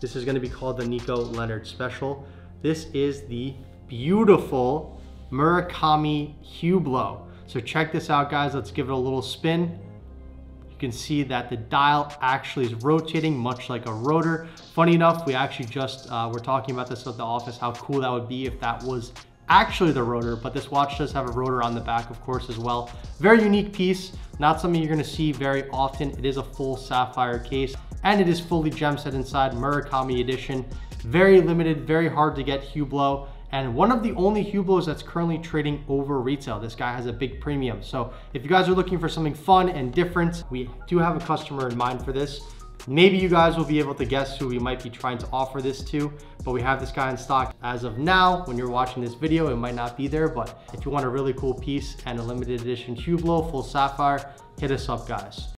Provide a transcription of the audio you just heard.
This is gonna be called the Nico Leonard Special. This is the beautiful Murakami Hublot. So check this out guys, let's give it a little spin. You can see that the dial actually is rotating much like a rotor. Funny enough, we actually just uh, were talking about this at the office, how cool that would be if that was actually the rotor, but this watch does have a rotor on the back, of course, as well. Very unique piece, not something you're gonna see very often. It is a full sapphire case, and it is fully gem set inside, Murakami edition. Very limited, very hard to get Hublot, and one of the only Hublots that's currently trading over retail. This guy has a big premium. So if you guys are looking for something fun and different, we do have a customer in mind for this. Maybe you guys will be able to guess who we might be trying to offer this to, but we have this guy in stock as of now. When you're watching this video, it might not be there, but if you want a really cool piece and a limited edition Hublot full sapphire, hit us up guys.